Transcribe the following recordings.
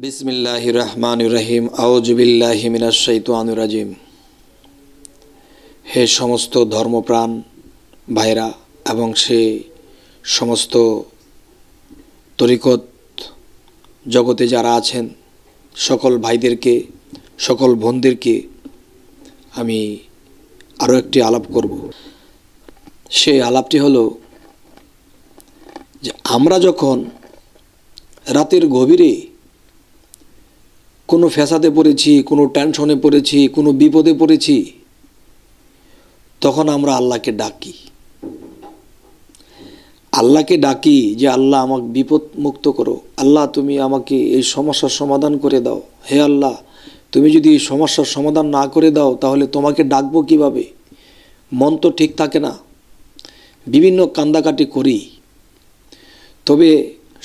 বিসমিল্লাহ রহমান রহিম আউজবিল্লাহ মিনাশাইতানুরাজিম হে সমস্ত ধর্মপ্রাণ ভাইরা এবং সে সমস্ত তরিকত জগতে যারা আছেন, সকল ভাইদেরকে, সকল বোনদেরকে আমি আরও একটি আলাপ করব। সেই আলাপটি হলো যে আমরা যখন রাতের গভীরে কোনো ফ্যাসাদে পড়েছি, কোনো টেনশনে পড়েছি, কোনো বিপদে পড়েছি, তখন আমরা আল্লাহকে ডাকি। আল্লাহকে ডাকি যে, আল্লাহ আমাকে বিপদ মুক্ত করো। আল্লাহ, তুমি আমাকে এই সমস্যার সমাধান করে দাও। হে আল্লাহ, তুমি যদি এই সমস্যার সমাধান না করে দাও, তাহলে তোমাকে ডাকবো কীভাবে? মন তো ঠিক থাকে না। বিভিন্ন কান্দাকাটি করি। তবে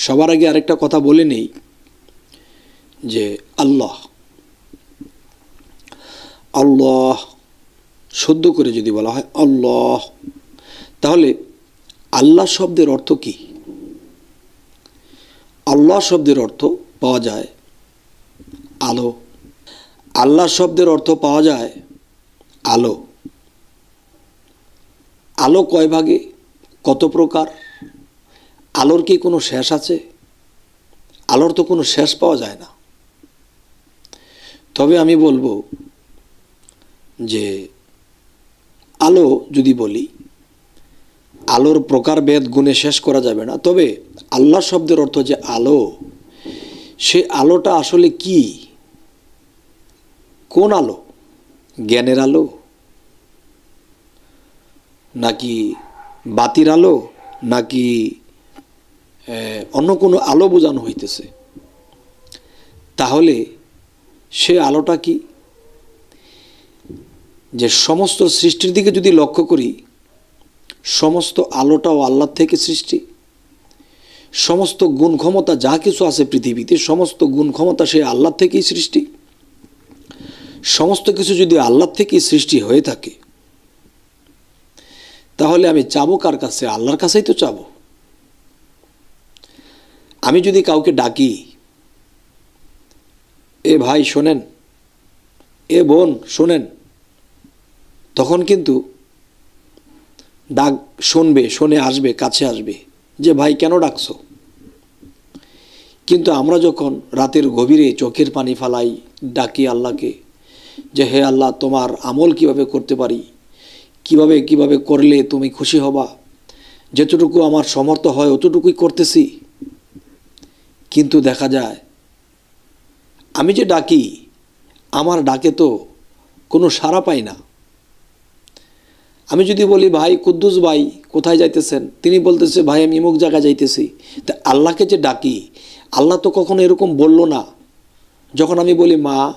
সবার আগে আরেকটা কথা বলে নেই। যে আল্লাহ আল্লাহ শুদ্ধ করে যদি বলা হয় আল্লাহ, তাহলে আল্লাহ শব্দের অর্থ কি? আল্লাহ শব্দের অর্থ পাওয়া যায় আলো। আল্লাহ শব্দের অর্থ পাওয়া যায় আলো। আলো কয় ভাগে? কত প্রকার? আলোর কি কোনো শেষ আছে? আলোর তো কোনো শেষ পাওয়া যায় না। তবে আমি বলব যে আলো যদি বলি, আলোর প্রকারভেদ গুণে শেষ করা যাবে না। তবে আল্লাহ শব্দের অর্থ যে আলো, সে আলোটা আসলে কি? কোন আলো? জ্ঞানের আলো? নাকি বাতির আলো? নাকি অন্য কোনো আলো বোঝানো হইতেছে? তাহলে সে আলোটা কি? যে সমস্ত সৃষ্টির দিকে যদি লক্ষ্য করি, সমস্ত আলোটাও আল্লাহ থেকে সৃষ্টি। সমস্ত গুণ ক্ষমতা যা কিছু আছে পৃথিবীতে, সমস্ত গুণ ক্ষমতা সে আল্লাহ থেকেই সৃষ্টি। সমস্ত কিছু যদি আল্লাহ থেকেই সৃষ্টি হয়ে থাকে, তাহলে আমি চাবো কার কাছে? আল্লাহর কাছেই তো চাবো। আমি যদি কাউকে ডাকি ভাই শোনেন, এ বোন শোনেন, তখন কিন্তু ডাক শুনবে, শুনে আসবে, কাছে আসবে, যে ভাই কেন ডাকছো? কিন্তু আমরা যখন রাতের গভীরে চোখের পানি ফালাই, ডাকি আল্লাহকে, যে হে আল্লাহ, তোমার আমল কীভাবে করতে পারি? কীভাবে কীভাবে করলে তুমি খুশি হবা? যেতটুকু আমার সমর্থ হয় অতটুকুই করতেছি। কিন্তু দেখা যায় আমি যে ডাকি, আমার ডাকে তো কোনো সাড়া পাই না। আমি যদি বলি, ভাই, কুদ্দুস ভাই, কোথায় যাইতেছেন? তিনি বলতেছে, ভাই, আমি ইমুক জায়গায় যাইতেছি। তা আল্লাহকে যে ডাকি, আল্লাহ তো কখনো এরকম বলল না। যখন আমি বলি, মা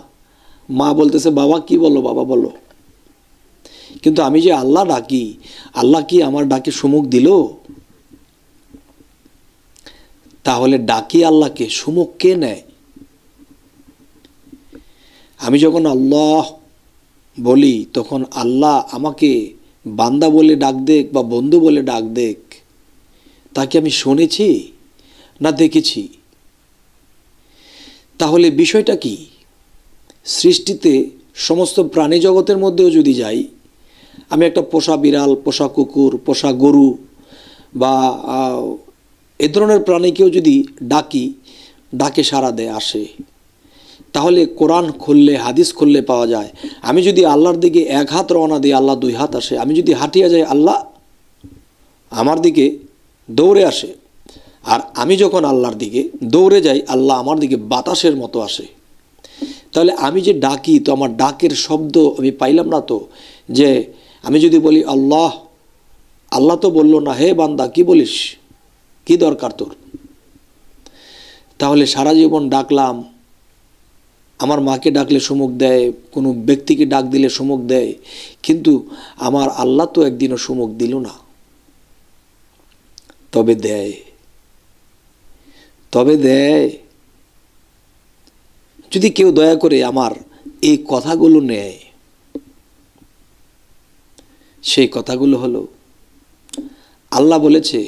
মা বলতেছে, বাবা, কি বলো? বাবা, বলো। কিন্তু আমি যে আল্লাহ ডাকি, আল্লাহ কি আমার ডাকে সুমুখ দিল? তাহলে ডাকি আল্লাহকে, সুমুখ কে নেয়? আমি যখন আল্লাহ বলি, তখন আল্লাহ আমাকে বান্দা বলে ডাক দেখ বা বন্ধু বলে ডাক দেখ। তাকে আমি শুনেছি না দেখেছি? তাহলে বিষয়টা কি? সৃষ্টিতে সমস্ত প্রাণী জগতের মধ্যেও যদি যাই, আমি একটা পোষা বিড়াল, পোষা কুকুর, পোষা গরু বা এ ধরনের প্রাণীকেও যদি ডাকি, ডাকে সারা দেয়, আসে। তাহলে কোরআন খুললে, হাদিস খুললে পাওয়া যায়। আমি যদি আল্লাহর দিকে এক হাত রওনা দিই, আল্লাহ দুই হাত আসে। আমি যদি হাঁটিয়ে যাই, আল্লাহ আমার দিকে দৌড়ে আসে। আর আমি যখন আল্লাহর দিকে দৌড়ে যাই, আল্লাহ আমার দিকে বাতাসের মতো আসে। তাহলে আমি যে ডাকি, তো আমার ডাকের শব্দ আমি পাইলাম না তো? যে আমি যদি বলি, আল্লাহ আল্লাহ তো বলল না, হে বান্দা, কি বলিস? কি দরকার তোর? তাহলে সারা জীবন ডাকলাম আমার মাকে ডাকলে সুমুখ দেয়, কোনো ব্যক্তিকে ডাক দিলে সুমুখ দেয়, কিন্তু আমার আল্লাহ তো একদিনও সুমুখ দিল না। তবে দেয়। তবে দেয়। যদি কেউ দয়া করে আমার এই কথাগুলো নেয়, সেই কথাগুলো হলো, আল্লাহ বলেছে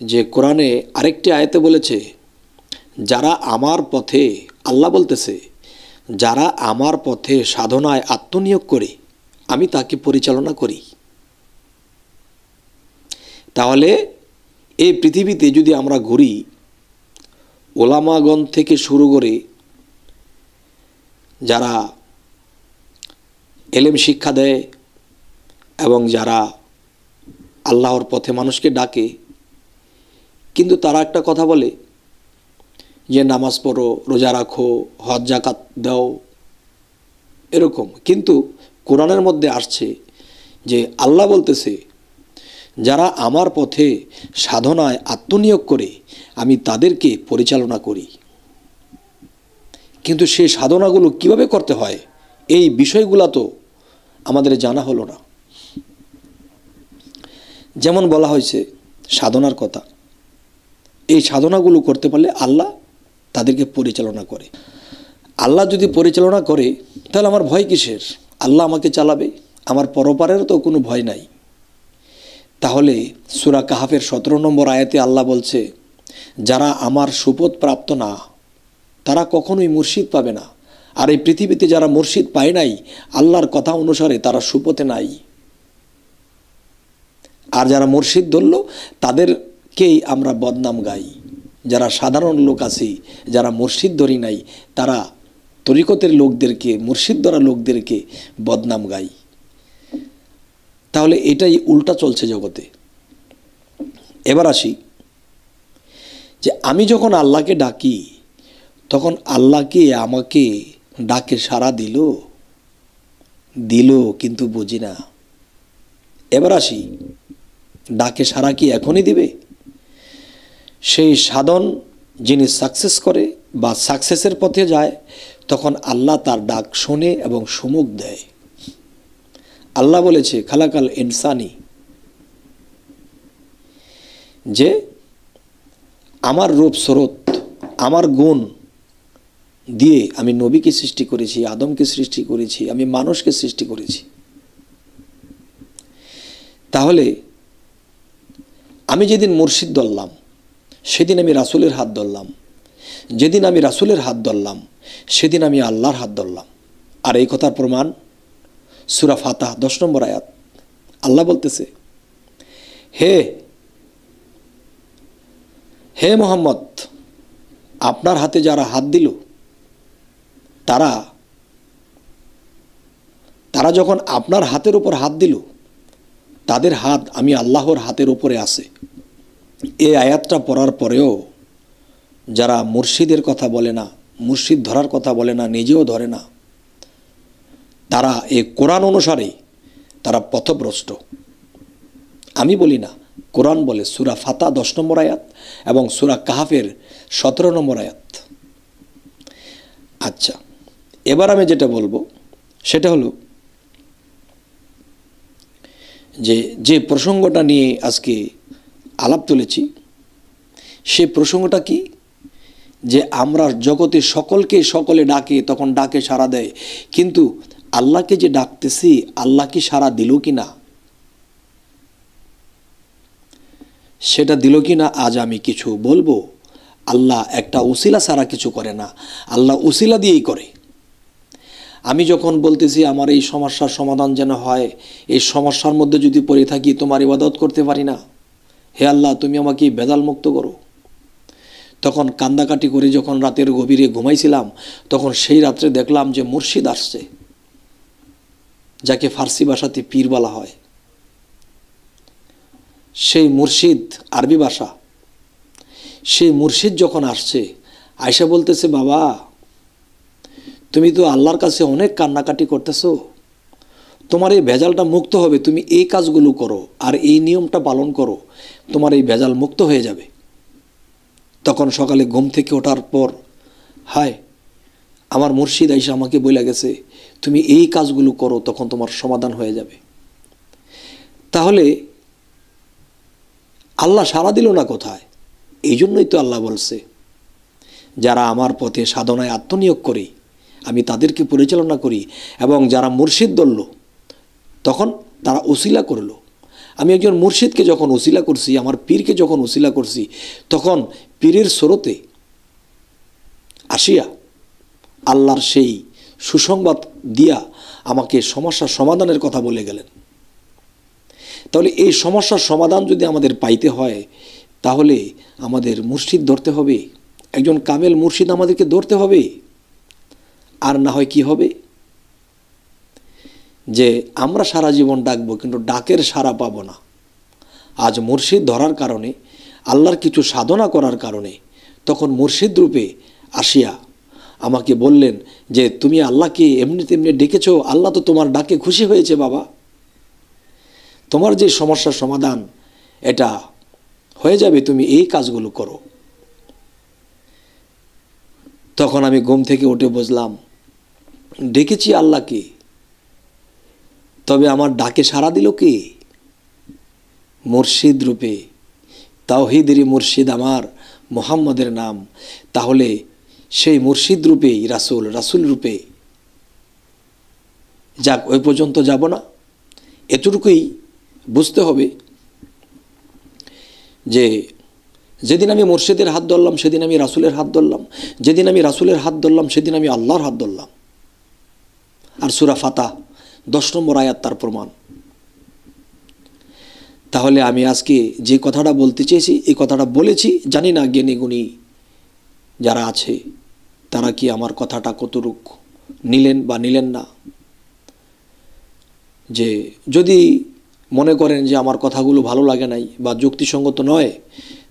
যে কোরআনে আরেকটি আয়তে বলেছে, যারা আমার পথে আল্লাহ বলতেছে, যারা আমার পথে সাধনায় আত্মনিয়োগ করে, আমি তাকে পরিচালনা করি। তাহলে এই পৃথিবীতে যদি আমরা ঘুরি, ওলামাগণ থেকে শুরু করে যারা এলেম শিক্ষা দেয় এবং যারা আল্লাহর পথে মানুষকে ডাকে, কিন্তু তারা একটা কথা বলে যে নামাজ পড়ো, রোজা রাখো, হজ জাকাত দাও, এরকম। কিন্তু কোরআনের মধ্যে আসছে যে আল্লাহ বলতেছে, যারা আমার পথে সাধনায় আত্মনিয়োগ করে, আমি তাদেরকে পরিচালনা করি। কিন্তু সেই সাধনাগুলো কীভাবে করতে হয়, এই বিষয়গুলো তো আমাদের জানা হলো না। যেমন বলা হয়েছে, সাধনার কথা। এই সাধনাগুলো করতে পারলে আল্লাহ তাদেরকে পরিচালনা করে। আল্লাহ যদি পরিচালনা করে, তাহলে আমার ভয় কিসের? আল্লাহ আমাকে চালাবে, আমার পরপারের তো কোনো ভয় নাই। তাহলে সুরা কাহাফের সতেরো নম্বর আয়াতে আল্লাহ বলছে, যারা আমার সুপথ প্রাপ্ত না, তারা কখনোই মুর্শিদ পাবে না। আর এই পৃথিবীতে যারা মুর্শিদ পায় নাই, আল্লাহর কথা অনুসারে তারা সুপথে নাই। আর যারা মুর্শিদ ধরল, তাদেরকেই আমরা বদনাম গাই। যারা সাধারণ লোক আছি, যারা মুর্শিদ ধরি নাই, তারা তরিকতের লোকদেরকে, মুর্শিদ ধরা লোকদেরকে বদনাম গাই তাহলে এটাই উল্টা চলছে জগতে। এবার আসি যে আমি যখন আল্লাহকে ডাকি, তখন আল্লাহকে আমাকে ডাকে সারা দিল? দিল কিন্তু বুঝি না। এবার আসি, ডাকে সারা কি এখনই দিবে? সেই সাধন যিনি সাকসেস করে বা সাকসেসের পথে যায়, তখন আল্লাহ তার ডাক শোনে এবং সুমুখ দেয়। আল্লাহ বলেছে, খালাকাল ইনসানি। যে আমার রূপ, স্রোত, আমার গুণ দিয়ে আমি নবীকে সৃষ্টি করেছি, আদমকে সৃষ্টি করেছি, আমি মানুষকে সৃষ্টি করেছি। তাহলে আমি যেদিন মুর্শিদ ধরলাম সেদিন আমি রাসুলের হাত ধরলাম। যেদিন আমি রাসুলের হাত ধরলাম, সেদিন আমি আল্লাহর হাত ধরলাম। আর এই কথার প্রমাণ সুরা ফাতাহ, দশ নম্বর আয়াত। আল্লাহ বলতেছে, হে হে মোহাম্মদ, আপনার হাতে যারা হাত দিল, তারা তারা যখন আপনার হাতের উপর হাত দিল, তাদের হাত আমি আল্লাহর হাতের উপরে আছে। এই আয়াতটা পড়ার পরেও যারা মুর্শিদের কথা বলে না, মুর্শিদ ধরার কথা বলে না, নিজেও ধরে না, তারা এই কোরআন অনুসারে তারা পথভ্রষ্ট। আমি বলি না, কোরআন বলে সুরা ফাতা দশ নম্বর আয়াত এবং সুরা কাহাফের সতেরো নম্বর আয়াত। আচ্ছা এবার আমি যেটা বলব, সেটা হলো যে যে প্রসঙ্গটা নিয়ে আজকে আলাপ তুলেছি। সে প্রসঙ্গটা কি? যে আমরা জগতে সকলকে সকলে ডাকে, তখন ডাকে সাড়া দেয়। কিন্তু আল্লাহকে যে ডাকতেছি, আল্লাহ কি সাড়া দিল কি না? সেটা দিল কি না, আজ আমি কিছু বলব। আল্লাহ একটা উসিলা ছাড়া কিছু করে না। আল্লাহ উসিলা দিয়েই করে। আমি যখন বলতেছি, আমার এই সমস্যার সমাধান যেন হয়, এই সমস্যার মধ্যে যদি পড়ে থাকি, তোমার ইবাদত করতে পারি না। হে আল্লাহ, তুমি আমাকে বেদাল মুক্ত করো। তখন কান্দাকাটি করে যখন রাতের গভীরে ঘুমাইছিলাম, তখন সেই রাত্রে দেখলাম যে মুর্শিদ আসছে, যাকে ফার্সি ভাষাতে পীর বলা হয়। সেই মুর্শিদ আরবি ভাষা। সেই মুর্শিদ যখন আসছে আয়সা বলতেছে, বাবা, তুমি তো আল্লাহর কাছে অনেক কান্নাকাটি করতেছো। তোমার এই ভেজালটা মুক্ত হবে, তুমি এই কাজগুলো করো আর এই নিয়মটা পালন করো, তোমার এই ভেজাল মুক্ত হয়ে যাবে। তখন সকালে ঘুম থেকে ওঠার পর, হায়, আমার মুর্শিদ আইসা আমাকে বলে গেছে, তুমি এই কাজগুলো করো, তখন তোমার সমাধান হয়ে যাবে। তাহলে আল্লাহ সারা দিল না কোথায়? এই জন্যই তো আল্লাহ বলছে, যারা আমার পথে সাধনায় আত্মনিয়োগ করে, আমি তাদেরকে পরিচালনা করি এবং যারা মুর্শিদ ধরল তখন তারা উসিলা করল। আমি একজন মুর্শিদকে যখন উসিলা করছি, আমার পীরকে যখন উসিলা করছি, তখন পীরের স্রোতে আসিয়া আল্লাহর সেই সুসংবাদ দিয়া আমাকে সমস্যার সমাধানের কথা বলে গেলেন। তাহলে এই সমস্যার সমাধান যদি আমাদের পাইতে হয়, তাহলে আমাদের মুর্শিদ ধরতে হবে। একজন কামেল মুর্শিদ আমাদেরকে ধরতে হবে। আর না হয় কি হবে? যে আমরা সারা জীবন ডাকবো, কিন্তু ডাকের সারা পাবো না। আজ মুর্শিদ ধরার কারণে, আল্লাহর কিছু সাধনা করার কারণে তখন মুর্শিদ রূপে আসিয়া আমাকে বললেন যে, তুমি আল্লাহকে এমনি তেমনি ডেকেছ, আল্লাহ তো তোমার ডাকে খুশি হয়েছে বাবা। তোমার যে সমস্যার সমাধান, এটা হয়ে যাবে, তুমি এই কাজগুলো করো। তখন আমি ঘুম থেকে উঠে বুঝলাম, ডেকেছি আল্লাহকে তবে আমার ডাকে সাড়া দিল কে? মুর্শিদ রূপে। তাওহিদেরই মুর্শিদ আমার মোহাম্মদের নাম। তাহলে সেই মুর্শিদ রূপেই রাসুল রাসুল রূপে। যাক, ওই পর্যন্ত যাব না। এতটুকুই বুঝতে হবে যে যেদিন আমি মুর্শিদের হাত ধরলাম, সেদিন আমি রাসুলের হাত ধরলাম। যেদিন আমি রাসুলের হাত ধরলাম, সেদিন আমি আল্লাহর হাত ধরলাম। আর সুরা ফাতা দশ নম্বর আয়াত তার প্রমাণ। তাহলে আমি আজকে যে কথাটা বলতে চেয়েছি, এই কথাটা বলেছি, জানি না জ্ঞানী গুণী যারা আছে, তারা কি আমার কথাটা কতটুক নিলেন বা নিলেন না? যে যদি মনে করেন যে আমার কথাগুলো ভালো লাগে নাই বা যুক্তিসঙ্গত নয়,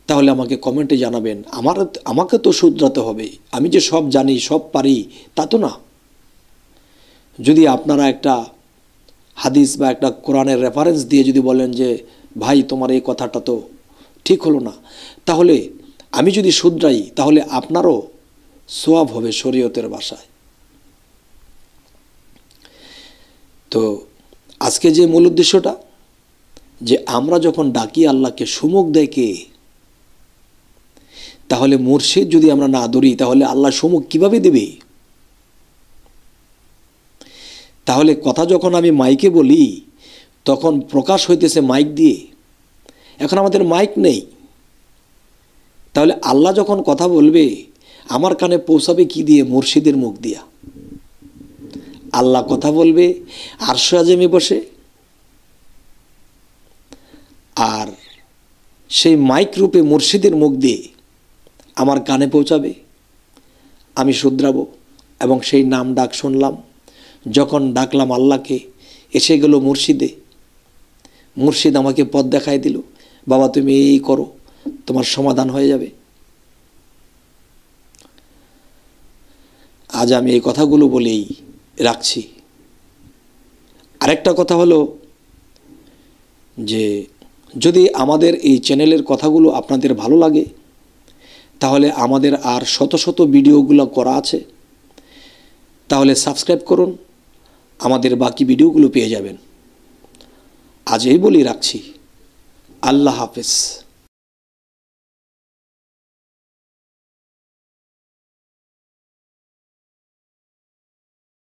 তাহলে আমাকে কমেন্টে জানাবেন। আমার, আমাকে তো শুধরাতে হবে। আমি যে সব জানি, সব পারি, তা তো না। যদি আপনারা একটা হাদিস বা একটা কোরআনের রেফারেন্স দিয়ে যদি বলেন যে, ভাই, তোমার এই কথাটা তো ঠিক হলো না। তাহলে আমি যদি শুধরাই, তাহলে আপনারও সোয়াব হবে শরীয়তের বাসায়। তো আজকে যে মূল উদ্দেশ্যটা, যে আমরা যখন ডাকি আল্লাহকে সুমুখ কে তাহলে মুর্শিদ যদি আমরা না ধরি, তাহলে আল্লাহ সুমুখ কীভাবে দেবে? তাহলে কথা যখন আমি মাইকে বলি, তখন প্রকাশ হইতেছে মাইক দিয়ে। এখন আমাদের মাইক নেই। তাহলে আল্লাহ যখন কথা বলবে, আমার কানে পৌঁছাবে কি দিয়ে? মুর্শিদের মুখ দিয়া। আল্লাহ কথা বলবে, আরশো আজমে বসে। আর সেই মাইক রূপে মুর্শিদের মুখ দিয়ে আমার কানে পৌঁছাবে। আমি শুধরাবো এবং সেই নাম ডাক শুনলাম। যখন ডাকলাম আল্লাহকে, এসে গেল মুর্শিদে। মুর্শিদ আমাকে পথ দেখায় দিল, বাবা, তুমি এই করো, তোমার সমাধান হয়ে যাবে। আজ আমি এই কথাগুলো বলেই রাখছি। আরেকটা কথা হলো যে, যদি আমাদের এই চ্যানেলের কথাগুলো আপনাদের ভালো লাগে, তাহলে আমাদের আর শত শত ভিডিওগুলো করা আছে। তাহলে সাবস্ক্রাইব করুন আমাদের বাকি ভিডিওগুলো পেয়ে যাবেন। আজ এই বলি রাখছি। আল্লাহ হাফেজ।